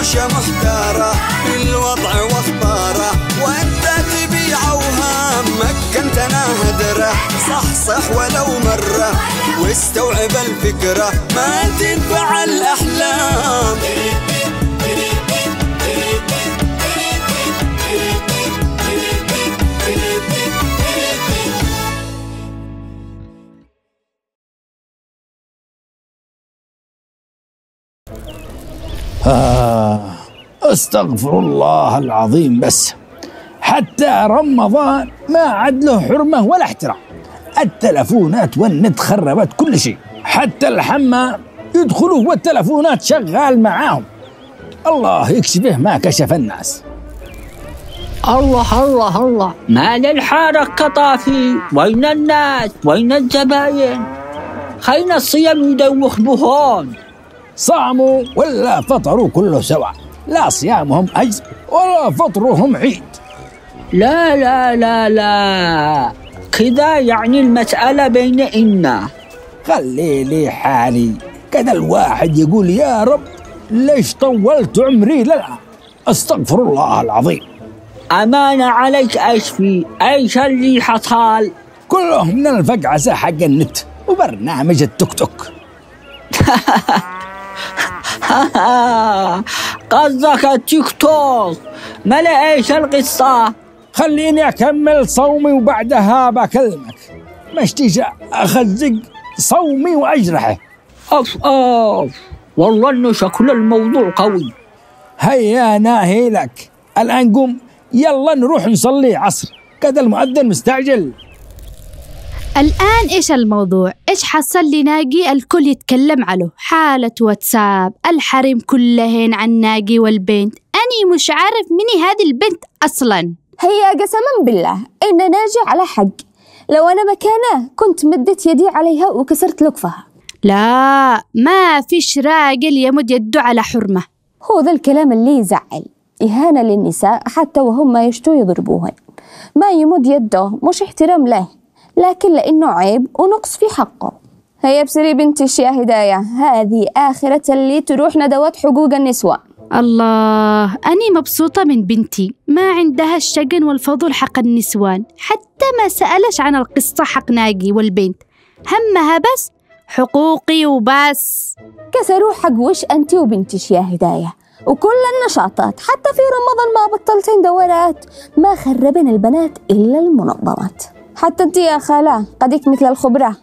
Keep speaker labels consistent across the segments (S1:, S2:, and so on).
S1: عروشة محتارة بالوضع واخباره وأنت تبيع وهامك كنتنا هدره صح صح ولو مرة. واستوعب الفكرة. ما تنفع الأحلام.
S2: آه. استغفر الله العظيم بس. حتى رمضان ما عاد له حرمة ولا احترام. التلفونات والنت خربت كل شيء. حتى الحمام يدخلوا والتلفونات شغال معاهم. الله يكشفه ما كشف الناس.
S3: الله الله الله. ما للحارة قطافي وين الناس؟ وين الزباين خلينا الصيام يدوخ بهون.
S2: صاموا ولا فطروا كله سوا. لا صيامهم أجر ولا فطرهم عيد.
S3: لا لا لا لا. كذا يعني المسألة بين إنا
S2: خلي لي حالي. كذا الواحد يقول يا رب ليش طولت عمري؟ للآن أستغفر الله العظيم.
S3: أمانة عليك أشفي. أيش اللي حصل؟
S2: كله من الفقعسة حق النت وبرنامج التوك توك.
S3: قصدك التيك توك. ملأ إيش القصة؟
S2: خليني أكمل صومي وبعدها بكلمك. مش تيجي أخزق صومي وأجرحه.
S3: أوف أوف والله إنه شكل الموضوع قوي.
S2: هيا ناهي لك. الآن قوم يلا نروح نصلي عصر. كذا المؤذن مستعجل.
S4: الآن إيش الموضوع؟ إيش حصل لي ناقي؟ الكل يتكلم عنه. حالة واتساب الحريم كلهن عن ناقي والبنت. أني مش عارف مني هذه البنت أصلا.
S5: هي قسما بالله إن ناجي على حق. لو أنا مكانه كنت مدت يدي عليها وكسرت لكفها
S4: لا ما فيش راجل يمد يده على حرمة.
S5: هو ذا الكلام اللي يزعل. إهانة للنساء حتى وهم ما يشتوا يضربوهن. ما يمد يده مش احترام له. لكن لأنه عيب ونقص في حقه. هيا بسري بنتي يا هداية هذه آخرة اللي تروح ندوات حقوق النسوان
S4: الله أني مبسوطة من بنتي. ما عندها الشجن والفضل حق النسوان. حتى ما سألش عن القصة حق ناقي والبنت. همها بس حقوقي وبس.
S5: كسروا حق وش أنت وبنتش يا هداية وكل النشاطات حتى في رمضان ما بطلتين دورات ما خربن البنات إلا المنظمات. حتى أنت يا خالة قدك مثل الخبرة.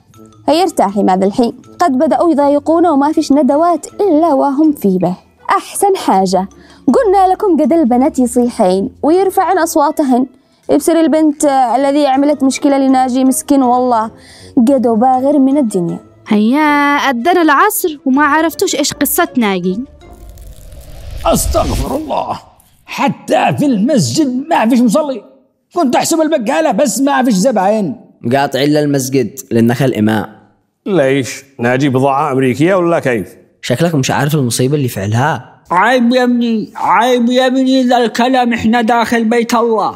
S5: هيا ارتاحي مع ذا الحين. قد بدأوا يضايقونا وما فيش ندوات إلا وهم في به. أحسن حاجة. قلنا لكم قد البنات يصيحين ويرفعن أصواتهن. ابصر البنت الذي عملت مشكلة لناجي مسكين والله. قدو باغر من الدنيا.
S4: هيا أدنا العصر وما عرفتوش إيش قصة ناقي
S2: أستغفر الله. حتى في المسجد ما فيش مصلي. كنت احسب البقالة بس ما فيش زباين
S6: قاطع الا المسجد لانك الامام
S7: ليش؟ ناجي بضاعة أمريكية ولا كيف؟
S6: شكلك مش عارف المصيبة اللي فعلها.
S3: عيب يا ابني عيب يا ابني ذا الكلام إحنا داخل بيت الله.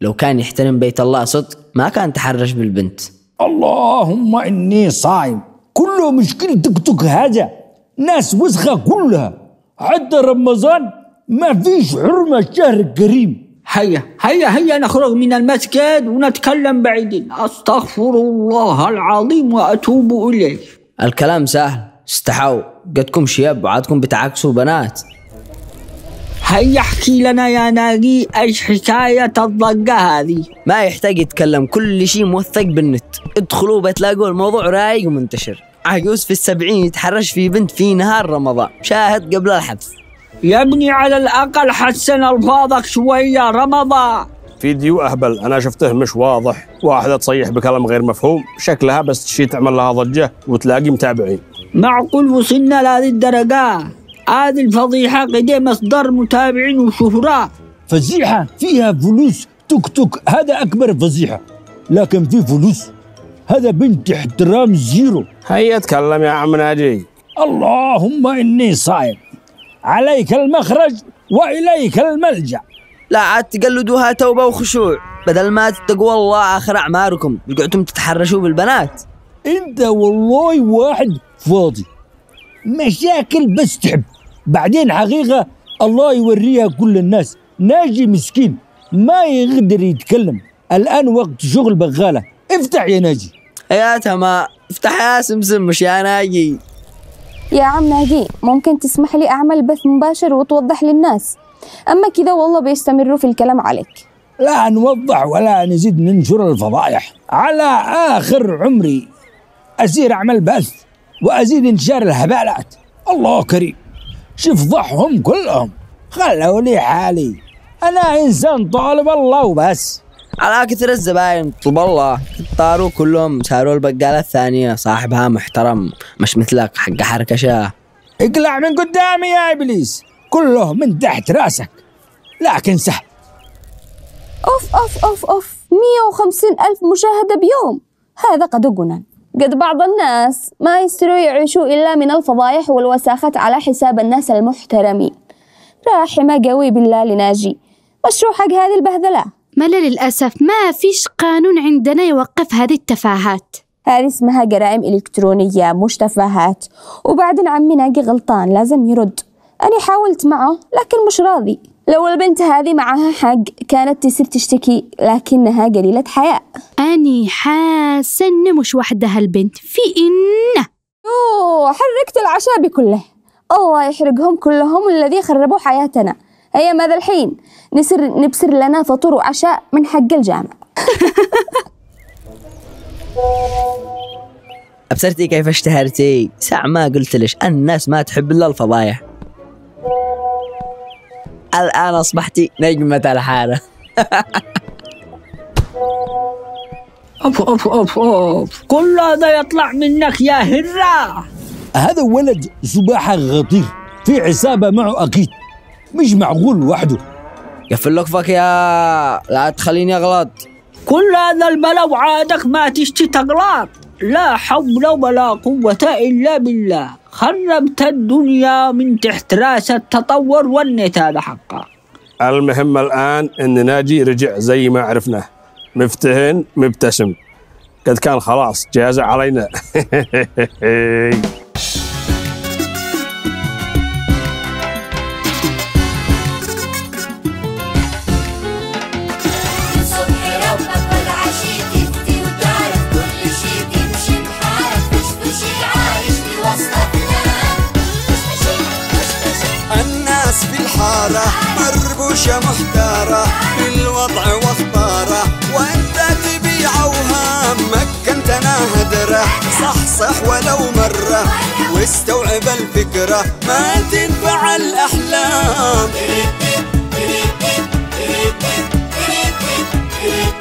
S6: لو كان يحترم بيت الله صدق ما كان تحرش بالبنت.
S2: اللهم إني صايم. كله مشكلة تك توك هذا. ناس وسخة كلها. حتى رمضان ما فيش حرمة الشهر الكريم.
S3: هيا هيا هيا نخرج من المسجد ونتكلم بعيدين استغفر الله العظيم وأتوب إليه.
S6: الكلام سهل. استحوا. قدكم شياب وعادكم بتعاكسوا بنات
S3: هيا احكي لنا يا ناقي إيش حكاية الضجة هذه؟
S6: ما يحتاج يتكلم كل شيء موثق بالنت. ادخلوا بتلاقوا الموضوع رايق ومنتشر. عجوز في السبعين يتحرش في بنت في نهار رمضان. شاهد قبل الحبس.
S3: يا ابني على الأقل حسن الفاظك شوية رمضان
S7: فيديو أهبل أنا شفته مش واضح واحدة تصيح بكلام غير مفهوم شكلها بس تشي تعمل لها ضجة وتلاقي متابعين.
S3: معقول وصلنا لهذه الدرجة؟ هذه الفضيحة قد مصدر متابعين وشهرة
S2: فزيحة فيها فلوس توك توك هذا أكبر فزيحة لكن في فلوس هذا بنت احترام زيرو.
S7: هيا تكلم يا عم ناجي.
S2: اللهم إني صايم عليك المخرج وإليك الملجأ.
S6: لا عاد تقلدوها توبة وخشوع. بدل ما تتقوا الله آخر أعماركم قعدتم تتحرشوا بالبنات.
S2: أنت والله واحد فاضي. مشاكل بس تحب. بعدين حقيقة الله يوريها كل الناس. ناجي مسكين ما يقدر يتكلم. الآن وقت شغل بغالة. افتح يا ناجي.
S6: يا تما افتح يا سمسم مش يا ناجي.
S5: يا عم ناجي ممكن تسمح لي أعمل بث مباشر وتوضح للناس. أما كذا والله بيستمروا في الكلام عليك.
S2: لا نوضح ولا نزيد ننشر الفضائح. على آخر عمري أسير أعمل بث وأزيد انتشار الهبالات. الله كريم. شوف ضحهم كلهم. خلوا لي حالي. أنا إنسان طالب الله وبس.
S6: على كثر الزباين. طب الله. طاروا كلهم صاروا البقالة الثانية. صاحبها محترم. مش مثلك. حق حركشة.
S2: اقلع من قدامي يا إبليس. كله من تحت رأسك. لكن سهل
S5: أوف أوف أوف أوف. 150 ألف مشاهدة بيوم. هذا قد أجنن قد بعض الناس ما يستروا يعيشوا إلا من الفضايح والوساخات على حساب الناس المحترمين. راحمة قوي بالله لناجي. مشروع حق هذه البهذلة.
S4: ما للأسف ما فيش قانون عندنا يوقف هذه التفاهات.
S5: هذه اسمها جرائم إلكترونية مش تفاهات وبعدين عمي ناقي غلطان لازم يرد. أنا حاولت معه لكن مش راضي. لو البنت هذه معها حق كانت تصير تشتكي لكنها قليلة حياء.
S4: أني حاسة إن مش وحدة هالبنت في إنه.
S5: أوه حركت العشاء كله. الله يحرقهم كلهم الذي خربوا حياتنا. هيا ماذا الحين. نسر نبسر لنا فطور وعشاء من حق الجامع.
S6: أبصرتي كيف اشتهرتي؟ ساعة ما قلت لش الناس ما تحب إلا الفضايح. الآن أصبحتي نجمة الحارة.
S3: أوف أوف أوف أوف. كل هذا يطلع منك يا هرة.
S2: هذا ولد سباحة خطير في عصابة معه أكيد. مش معقول وحده
S6: قفل لكفك يا لا تخليني أغلط.
S3: كل هذا البلا وعادك ما تشتي تغلط. لا حول ولا قوة إلا بالله. خربت الدنيا من تحت رأس التطور والنت هذا حقا.
S7: المهم الآن إن ناجي رجع زي ما عرفناه مفتهن مبتسم. قد كان خلاص جاز علينا.
S1: مربوشة محتارة بالوضع واخباره وأنت تبيع وهامك أنت ناهدرة صح صح ولو مرة. واستوعب الفكرة ما تنفع
S8: تريد